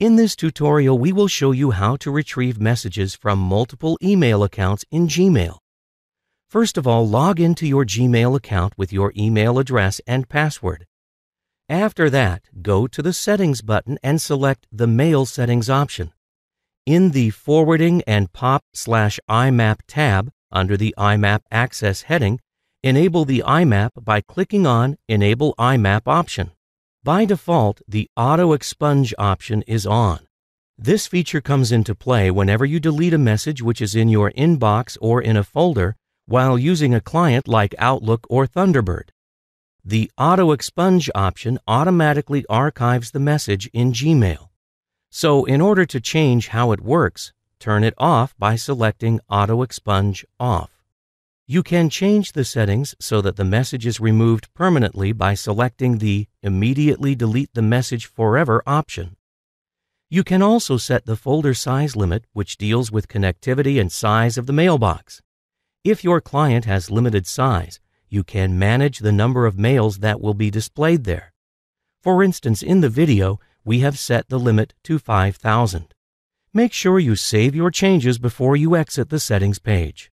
In this tutorial, we will show you how to retrieve messages from multiple email accounts in Gmail. First of all, log into your Gmail account with your email address and password. After that, go to the Settings button and select the Mail Settings option. In the Forwarding and POP slash IMAP tab under the IMAP Access heading, enable the IMAP by clicking on Enable IMAP option. By default, the Auto Expunge option is on. This feature comes into play whenever you delete a message which is in your inbox or in a folder while using a client like Outlook or Thunderbird. The Auto Expunge option automatically archives the message in Gmail. So, in order to change how it works, turn it off by selecting Auto Expunge Off. You can change the settings so that the message is removed permanently by selecting the Immediately Delete the Message Forever option. You can also set the folder size limit, which deals with connectivity and size of the mailbox. If your client has limited size, you can manage the number of mails that will be displayed there. For instance, in the video, we have set the limit to 5,000. Make sure you save your changes before you exit the settings page.